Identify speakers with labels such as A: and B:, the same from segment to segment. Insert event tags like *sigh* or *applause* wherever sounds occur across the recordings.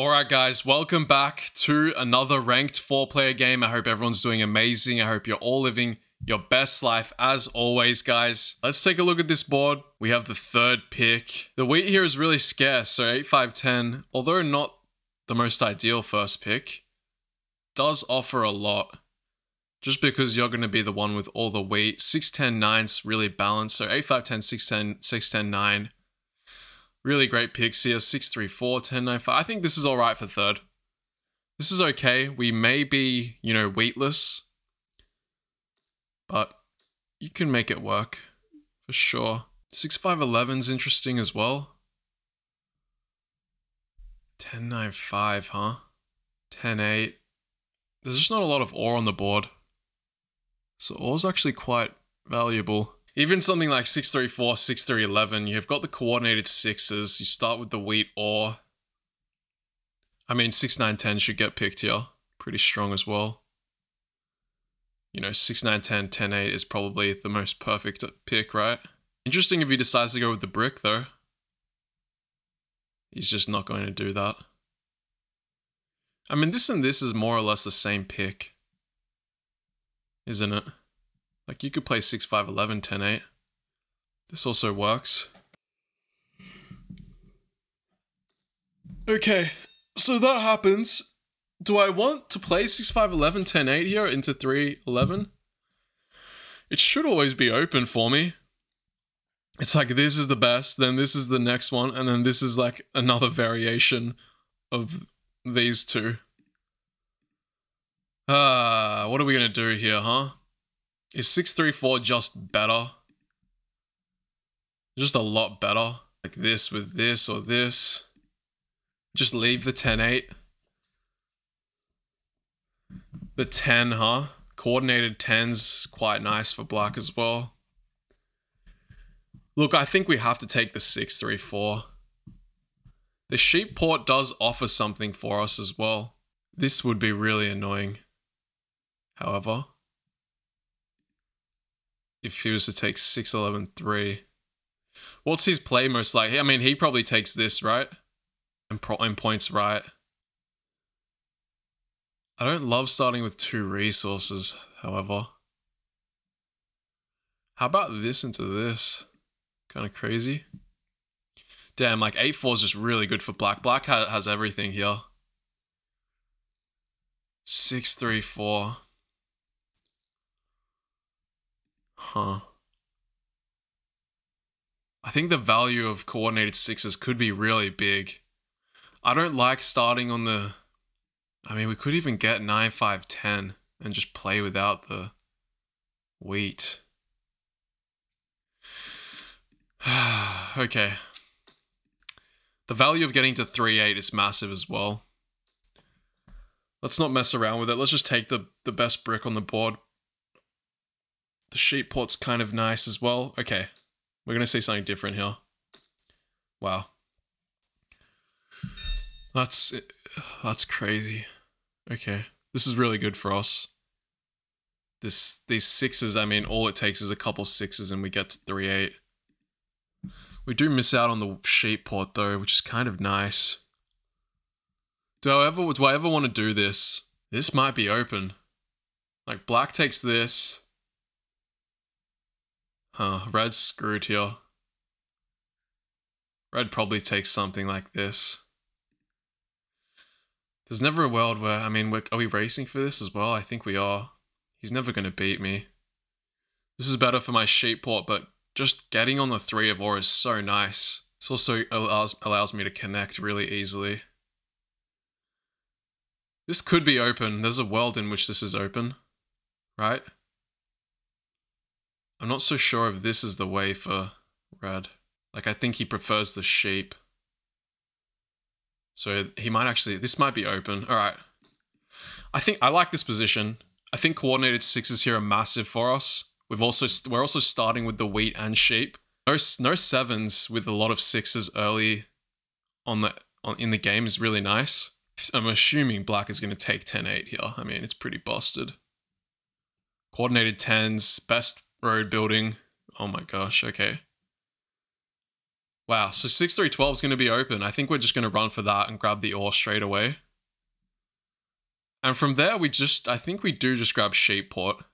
A: Alright guys, welcome back to another ranked 4-player game. I hope everyone's doing amazing. I hope you're all living your best life as always, guys. Let's take a look at this board. We have the third pick. The wheat here is really scarce, so 8, 5, 10, although not the most ideal first pick, does offer a lot. Just because you're going to be the one with all the wheat. 6, 10, 9's really balanced, so 8, 5, 10, 6, 10, 6, 10, 9. Really great picks here. 6, 3, 4, 10, 9, 5. I think this is all right for third. This is okay. We may be, you know, wheatless but you can make it work for sure. 6511's interesting as well. 1095, huh? 108. There's just not a lot of ore on the board. So ore's actually quite valuable. Even something like 634, 6311, you've got the coordinated sixes. You start with the wheat ore. I mean, 6910 should get picked here. Pretty strong as well you know, 6, 9, 10, 10, 8 is probably the most perfect pick, right? Interesting if he decides to go with the brick, though. He's just not going to do that. I mean, this and this is more or less the same pick. Isn't it? Like, you could play 6, 5, 11, 10, 8. This also works. Okay, so that happens do I want to play 6 5 11 10 8 here into 3 11? It should always be open for me. It's like this is the best, then this is the next one, and then this is like another variation of these two. Ah, uh, what are we gonna do here, huh? Is 634 just better? Just a lot better. Like this with this or this. Just leave the 10 8. The 10, huh? Coordinated 10's is quite nice for black as well. Look, I think we have to take the 634. The sheep port does offer something for us as well. This would be really annoying. However, if he was to take 611 3. What's his play most like? I mean, he probably takes this, right? And, pro- and points right. I don't love starting with two resources, however. How about this into this? Kind of crazy. Damn, like 8-4 is just really good for black. Black ha has everything here. 6-3-4. Huh. I think the value of coordinated sixes could be really big. I don't like starting on the I mean, we could even get 9, 5, 10 and just play without the wheat. *sighs* okay. The value of getting to 3, 8 is massive as well. Let's not mess around with it. Let's just take the, the best brick on the board. The sheep port's kind of nice as well. Okay. We're going to see something different here. Wow. That's that's crazy. Okay. This is really good for us. This these sixes, I mean, all it takes is a couple sixes and we get to 3-8. We do miss out on the sheep port though, which is kind of nice. Do I ever do I ever want to do this? This might be open. Like black takes this. Huh, red's screwed here. Red probably takes something like this. There's never a world where, I mean, are we racing for this as well? I think we are. He's never going to beat me. This is better for my sheep port, but just getting on the three of ore is so nice. This also allows, allows me to connect really easily. This could be open. There's a world in which this is open, right? I'm not so sure if this is the way for red. Like, I think he prefers the sheep. So he might actually, this might be open. All right. I think I like this position. I think coordinated sixes here are massive for us. We've also, we're also starting with the wheat and sheep. No, no sevens with a lot of sixes early on the, on, in the game is really nice. I'm assuming black is going to take 10-8 here. I mean, it's pretty busted. Coordinated 10s, best road building. Oh my gosh, okay. Wow, so 6312 is going to be open. I think we're just going to run for that and grab the ore straight away. And from there, we just, I think we do just grab Sheepport.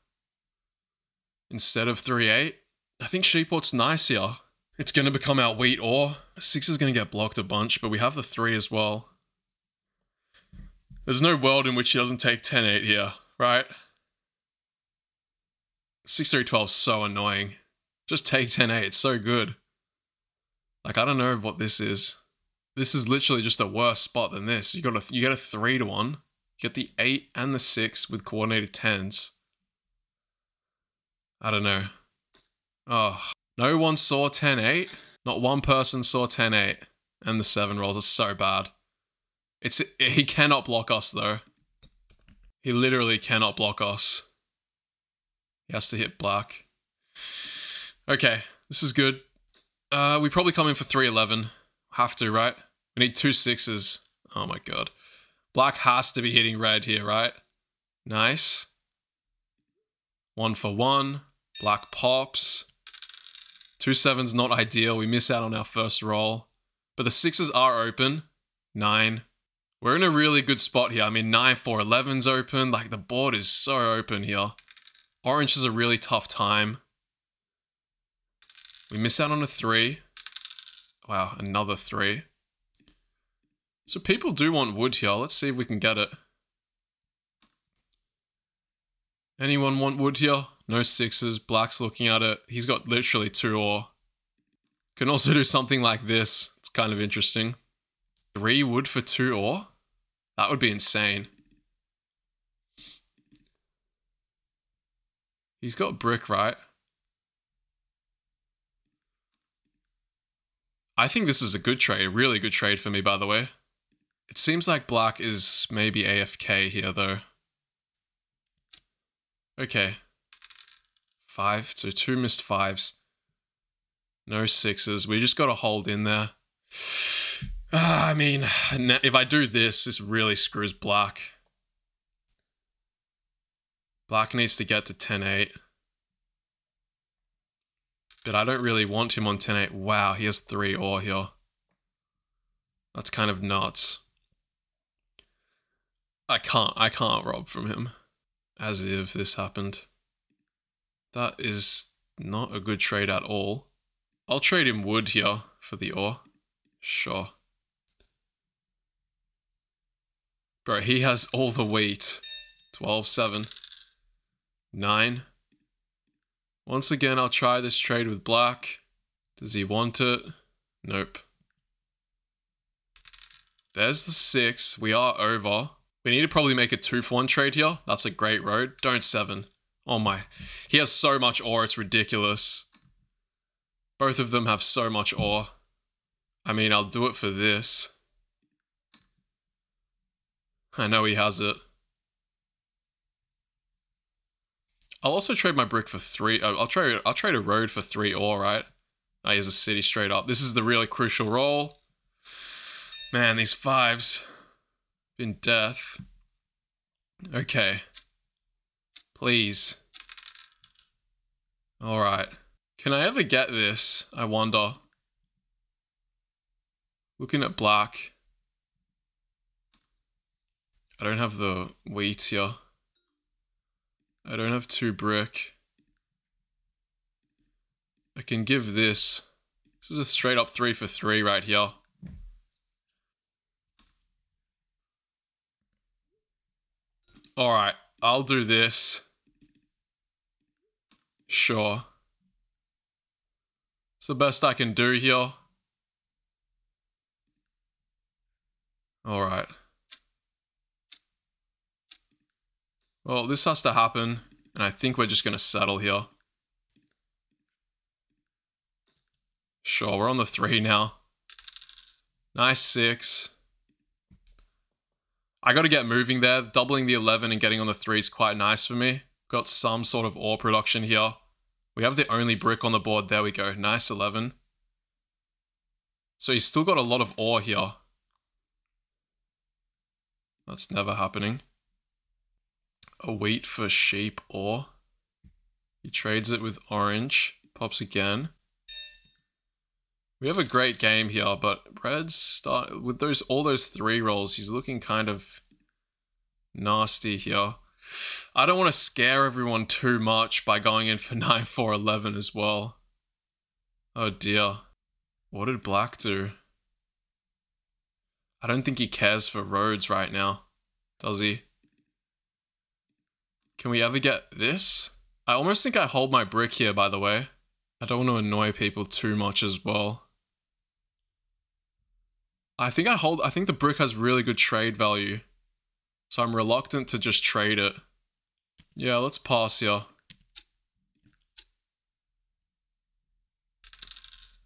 A: Instead of 3-8. I think Sheepport's nice here. It's going to become our wheat ore. 6 is going to get blocked a bunch, but we have the 3 as well. There's no world in which he doesn't take 10-8 here, right? 6312 is so annoying. Just take 10-8, it's so good. Like, I don't know what this is. This is literally just a worse spot than this. You got a, you get a 3 to 1. You get the 8 and the 6 with coordinated 10s. I don't know. Oh, no one saw 10-8. Not one person saw 10-8. And the 7 rolls are so bad. It's He cannot block us, though. He literally cannot block us. He has to hit black. Okay, this is good. Uh, we probably come in for 311. Have to, right? We need two sixes. Oh my god. Black has to be hitting red here, right? Nice. One for one. Black pops. Two sevens not ideal. We miss out on our first roll. But the sixes are open. Nine. We're in a really good spot here. I mean, 9 for 11's open. Like, the board is so open here. Orange is a really tough time. We miss out on a 3. Wow, another 3. So people do want wood here. Let's see if we can get it. Anyone want wood here? No sixes. Black's looking at it. He's got literally two ore. Can also do something like this. It's kind of interesting. Three wood for two ore? That would be insane. He's got brick, right? I think this is a good trade. A really good trade for me, by the way. It seems like black is maybe AFK here, though. Okay. Five, so two missed fives. No sixes. We just got to hold in there. Uh, *sighs* I mean, *sighs* if I do this, this really screws black. Black needs to get to 10-8. But I don't really want him on 10-8. Wow, he has 3 ore here. That's kind of nuts. I can't, I can't rob from him. As if this happened. That is not a good trade at all. I'll trade him wood here for the ore. Sure. Bro, he has all the wheat. 12, 7, 9. Once again, I'll try this trade with black. Does he want it? Nope. There's the 6. We are over. We need to probably make a 2 for 1 trade here. That's a great road. Don't 7. Oh my. He has so much ore, it's ridiculous. Both of them have so much ore. I mean, I'll do it for this. I know he has it. I'll also trade my brick for three. Uh, I'll trade. I'll trade a road for three ore. Right. Oh, here's a city straight up. This is the really crucial roll. Man, these fives. Been death. Okay. Please. Alright. Can I ever get this? I wonder. Looking at black. I don't have the wheat here. I don't have two brick. I can give this. This is a straight up three for three right here. Alright, I'll do this. Sure. It's the best I can do here. Alright. Well, this has to happen, and I think we're just going to settle here. Sure, we're on the three now. Nice six. I got to get moving there. Doubling the 11 and getting on the three is quite nice for me. Got some sort of ore production here. We have the only brick on the board. There we go. Nice 11. So he's still got a lot of ore here. That's never happening a wheat for sheep ore. He trades it with orange. Pops again. We have a great game here, but Red's start with those all those three rolls. He's looking kind of nasty here. I don't want to scare everyone too much by going in for *laughs* 9 4 11 as well. Oh dear. What did Black do? I don't think he cares for roads right now, does he? Can we ever get this? I almost think I hold my brick here, by the way. I don't want to annoy people too much as well. I think I hold, I think the brick has really good trade value. So I'm reluctant to just trade it. Yeah, let's pass here.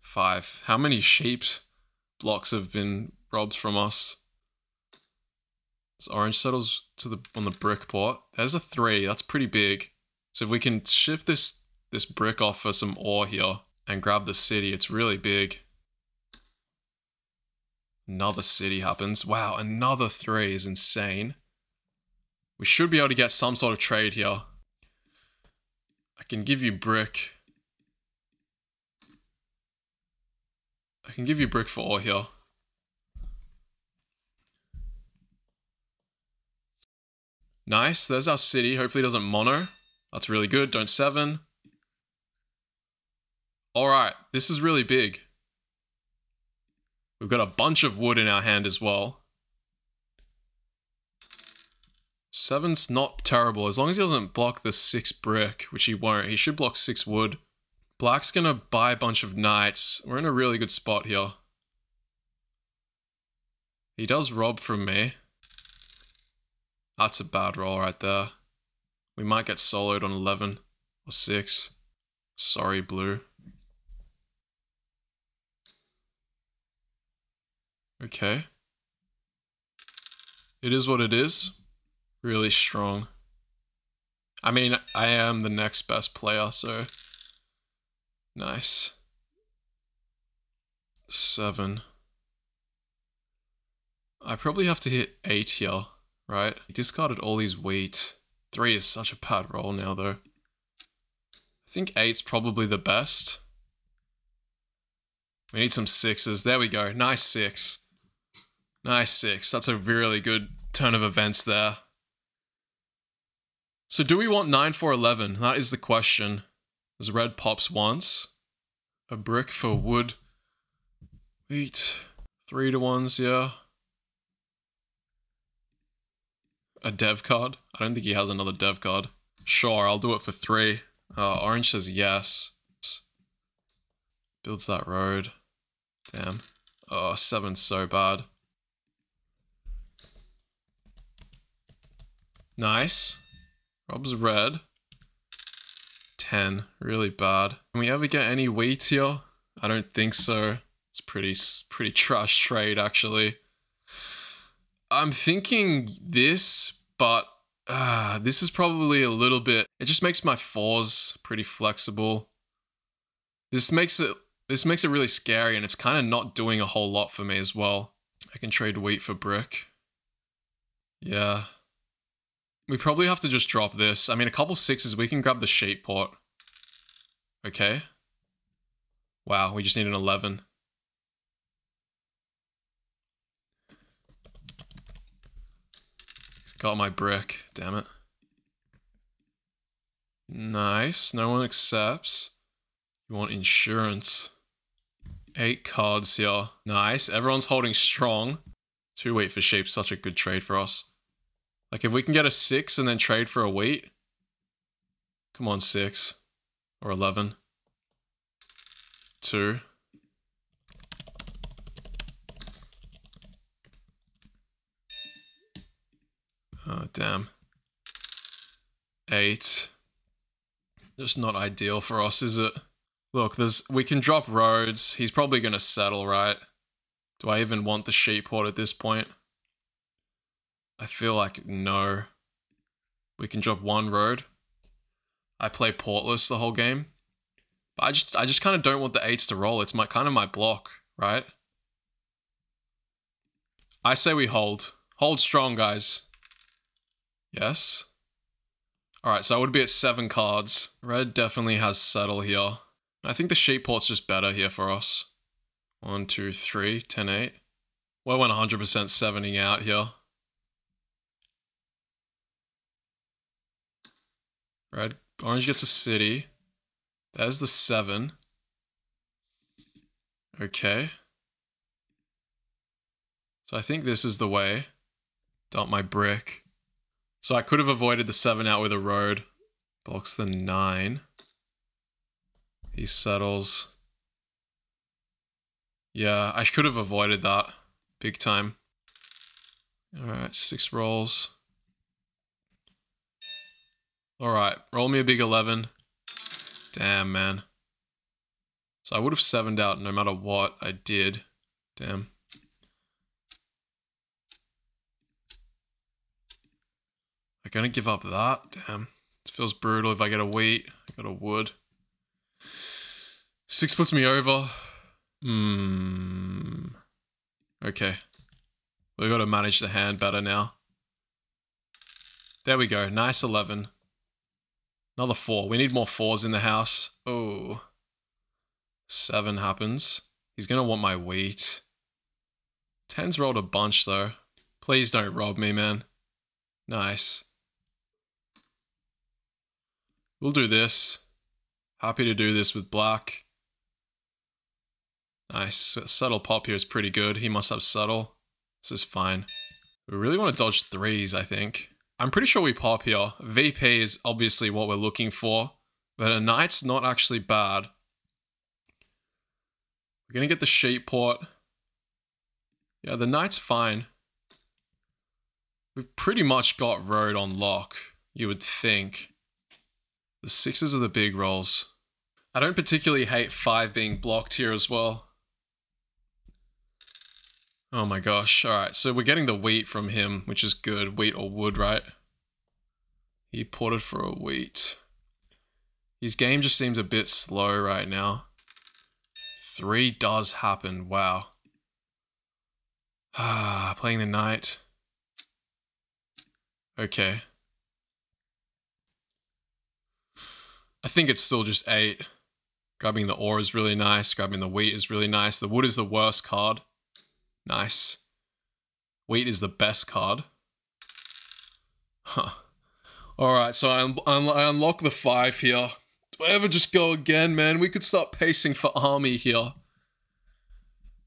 A: Five. How many sheep blocks have been robbed from us? Orange settles to the on the brick port. There's a three. That's pretty big. So if we can ship this this brick off for some ore here and grab the city, it's really big. Another city happens. Wow, another three is insane. We should be able to get some sort of trade here. I can give you brick. I can give you brick for ore here. Nice, there's our city. Hopefully doesn't mono. That's really good. Don't seven. Alright, this is really big. We've got a bunch of wood in our hand as well. Seven's not terrible, as long as he doesn't block the six brick, which he won't. He should block six wood. Black's gonna buy a bunch of knights. We're in a really good spot here. He does rob from me. That's a bad roll right there. We might get soloed on 11 or 6. Sorry, blue. Okay. It is what it is really strong. I mean, I am the next best player, so nice. Seven. I probably have to hit eight here, right? He discarded all these wheat. Three is such a bad roll now, though. I think eight's probably the best. We need some sixes. There we go. Nice six. Nice six. That's a really good turn of events there. So do we want 9 for 11? That is the question. As red pops once. A brick for wood. Wheat. Three to ones, yeah. A dev card? I don't think he has another dev card. Sure, I'll do it for three. Uh, orange says yes. Builds that road. Damn. Oh, seven's so bad. Nice. Rob's red. 10. Really bad. Can we ever get any wheat here? I don't think so. It's pretty, pretty trash trade, actually. I'm thinking this, but uh, this is probably a little bit... It just makes my fours pretty flexible. This makes it this makes it really scary, and it's kind of not doing a whole lot for me as well. I can trade wheat for brick. Yeah. We probably have to just drop this. I mean, a couple sixes, we can grab the sheep port. Okay. Wow, we just need an 11. Got my brick, damn it. Nice, no one accepts. You want insurance. Eight cards here. Nice, everyone's holding strong. Two wait for sheep, such a good trade for us. Like if we can get a six and then trade for a wheat. Come on, six. Or 11. Two. Oh, damn. Eight. Just not ideal for us, is it? Look, there's we can drop roads. He's probably going to settle, right? Do I even want the sheep port at this point? I feel like no. We can drop one road. I play portless the whole game. But I just I just kind of don't want the eights to roll. It's my kind of my block, right? I say we hold. Hold strong, guys. Yes. Alright, so I would be at seven cards. Red definitely has settle here. I think the sheep port's just better here for us. One, two, three, 10, 8. Well, I went 100% 7ing out here. Red, orange gets a city. There's the 7. Okay. So I think this is the way. Dump my brick. So I could have avoided the 7 out with a road. Blocks the 9. He settles. Yeah, I could have avoided that. Big time. Alright, six rolls. Alright, roll me a big 11. Damn, man. So I would have 7 out no matter what I did. Damn. Gonna give up that. Damn. It feels brutal if I get a wheat. I got a wood. Six puts me over. Hmm. Okay. We've got to manage the hand better now. There we go. Nice 11. Another 4. We need more 4s in the house. Oh. 7 happens. He's to want my wheat. 10's rolled a bunch, though. Please don't rob me, man. Nice. We'll do this. Happy to do this with black. Nice. Subtle pop here is pretty good. He must have subtle. This is fine. We really want to dodge threes, I think. I'm pretty sure we pop here. VP is obviously what we're looking for. But a knight's not actually bad. We're going to get the sheep port. Yeah, the knight's fine. We've pretty much got road on lock, you would think. The sixes are the big rolls. I don't particularly hate five being blocked here as well. Oh my gosh. Alright, so we're getting the wheat from him, which is good. Wheat or wood, right? He ported for a wheat. His game just seems a bit slow right now. Three does happen. Wow. Ah, *sighs* playing the knight. Okay. I think it's still just eight. Grabbing the ore is really nice. Grabbing the wheat is really nice. The wood is the worst card. Nice. Wheat is the best card. Huh. Alright, so I, un I unlock the five here. Do I ever just go again, man? We could start pacing for army here.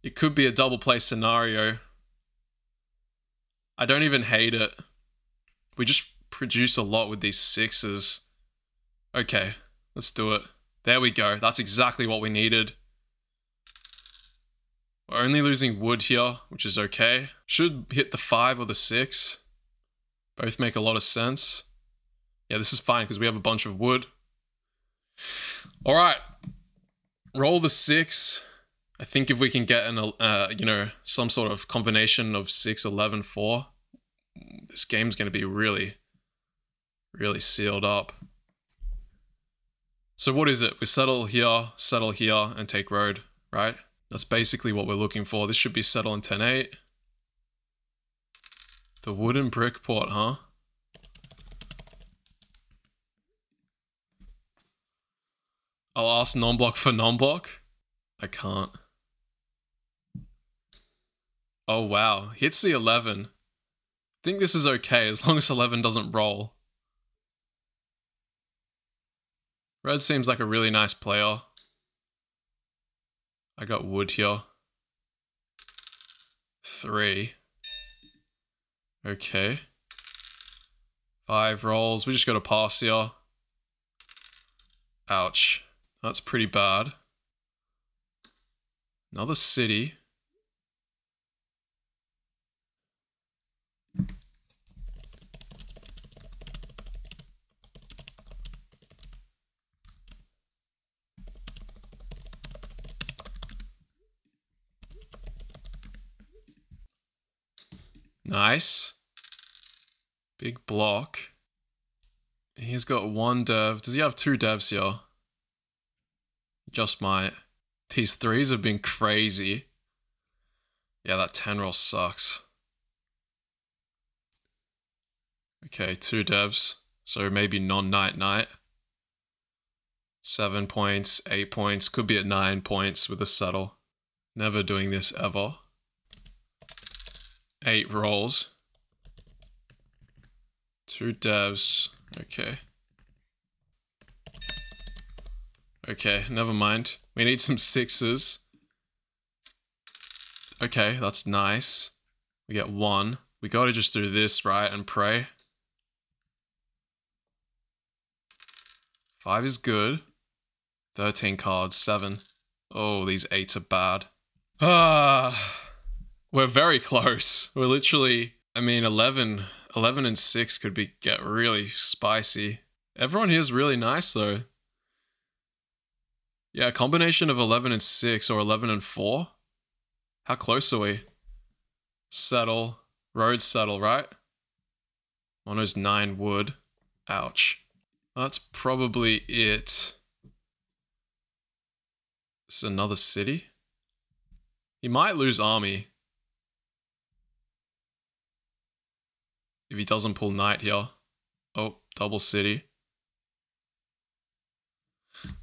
A: It could be a double play scenario. I don't even hate it. We just produce a lot with these sixes. Okay, let's do it. There we go. That's exactly what we needed. We're only losing wood here, which is okay. Should hit the 5 or the 6. Both make a lot of sense. Yeah, this is fine because we have a bunch of wood. Alright. Roll the 6. I think if we can get an, uh, you know, some sort of combination of 6, 11, 4, this game's going to be really, really sealed up. So what is it? We settle here, settle here, and take road, right? That's basically what we're looking for. This should be settle in 10-8. The wooden brick port, huh? I'll ask non-block for non-block. I can't. Oh wow, hits the 11. think this is okay as long as 11 doesn't roll. Red seems like a really nice player. I got wood here. Three. Okay. Five rolls. We just got a pass here. Ouch. That's pretty bad. Another city. Nice. Big block. He's got one dev. Does he have two devs here? Just might. These threes have been crazy. Yeah, that 10 roll sucks. Okay, two devs. So maybe non-knight knight. Seven points, eight points. Could be at nine points with a settle. Never doing this ever. Eight rolls. Two devs. Okay. Okay, never mind. We need some sixes. Okay, that's nice. We get one. We gotta just do this, right, and pray. Five is good. 13 cards, seven. Oh, these eights are bad. Ah, we're very close. We're literally, I mean, 11, 11 and 6 could be get really spicy. Everyone here is really nice though. Yeah, combination of 11 and 6 or 11 and 4. How close are we? Settle. Road settle, right? Mono's 9 wood. Ouch. That's probably it. This is another city? He might lose army. If he doesn't pull knight here. Oh, double city.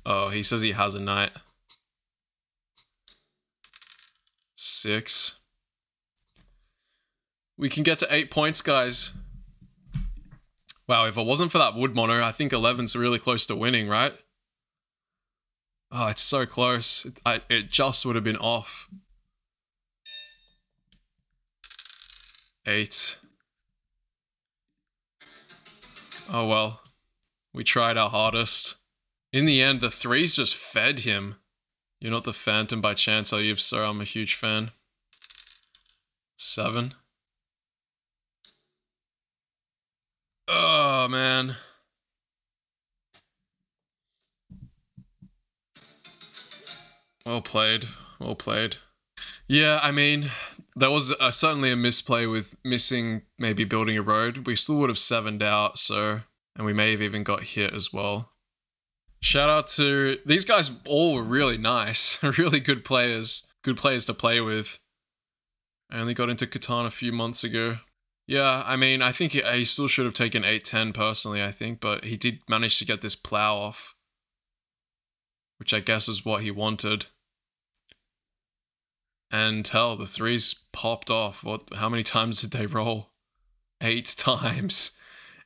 A: Oh, he says he has a knight. Six. We can get to eight points, guys. Wow, if it wasn't for that wood mono, I think 11's really close to winning, right? Oh, it's so close. It, I, it just would have been off. Eight. Oh well. We tried our hardest. In the end, the threes just fed him. You're not the Phantom by chance, are you? Sir, I'm a huge fan. Seven. Oh, man. Well played. Well played. Yeah, I mean, that was uh, certainly a misplay with missing maybe building a road. We still would have sevened out, so... And we may have even got hit as well. Shout out to these guys all were really nice, *laughs* really good players, good players to play with. I only got into Catan a few months ago. Yeah, I mean, I think he, he still should have taken 8-10 personally, I think, but he did manage to get this plow off. Which I guess is what he wanted. And hell, the threes popped off. What? How many times did they roll? Eight *laughs* times.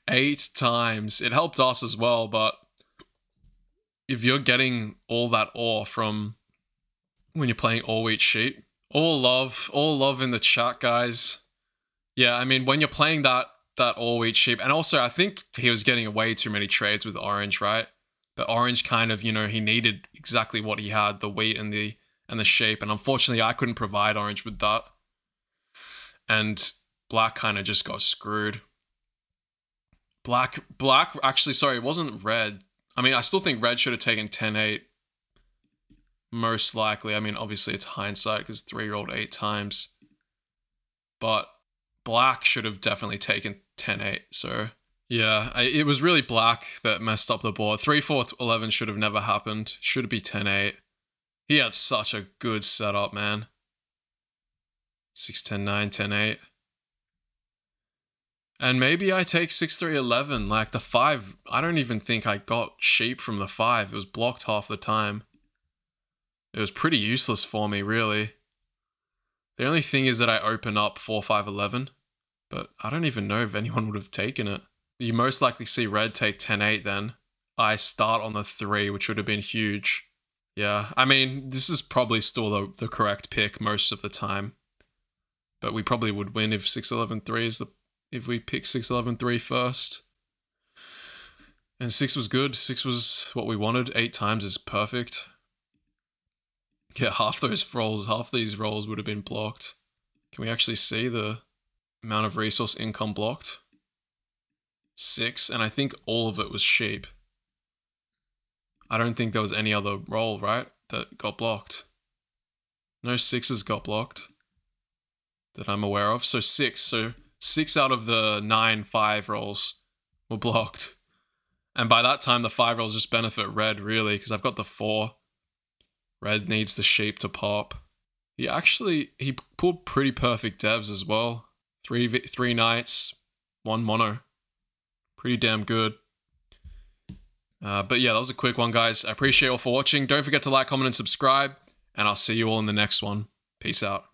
A: Eight times. It helped us as well, but if you're getting all that ore from when you're playing all wheat sheep, all love, all love in the chat, guys. Yeah, I mean when you're playing that that all wheat sheep, and also I think he was getting way too many trades with orange, right? But orange kind of, you know, he needed exactly what he had, the wheat and the and the shape, and unfortunately I couldn't provide orange with that. And black kind of just got screwed. Black, black, actually, sorry, it wasn't red. I mean, I still think red should have taken 10-8. Most likely. I mean, obviously it's hindsight because three year old 8 times. But black should have definitely taken 10-8. So, yeah, I, it was really black that messed up the board. 3-4-11 should have never happened. Should be 10-8. He had such a good setup, man. 6-10-9, 10-8. And maybe I take 6311, like the 5, I don't even think I got sheep from the 5. It was blocked half the time. It was pretty useless for me, really. The only thing is that I open up four, 4511, but I don't even know if anyone *laughs* would have taken it. You most likely see red take 10-8 then. I start on the 3, which would have been huge. Yeah, I mean, this is probably still the, the correct pick most of the time. But we probably would win if 611-3 is the if we pick 6, 11, 3 first. And 6 was good. 6 was what we wanted. 8 times is perfect. Yeah, *laughs* half those rolls, half these rolls would have been blocked. Can we actually see the amount of resource income blocked? 6, and I think all of it was sheep. I don't think there was any other roll, right, that got blocked. No sixes got blocked that I'm aware of. So 6, so six out of the nine five rolls were blocked. And by that time, the five rolls just benefit red, really, because I've got the four. Red needs the sheep to pop. He actually, he pulled pretty perfect devs as well. Three, three knights, one mono. Pretty damn good. Uh, but yeah, that was a quick one, guys. I appreciate you all for watching. Don't forget to like, comment, and subscribe. And I'll see you all in the next one. Peace out.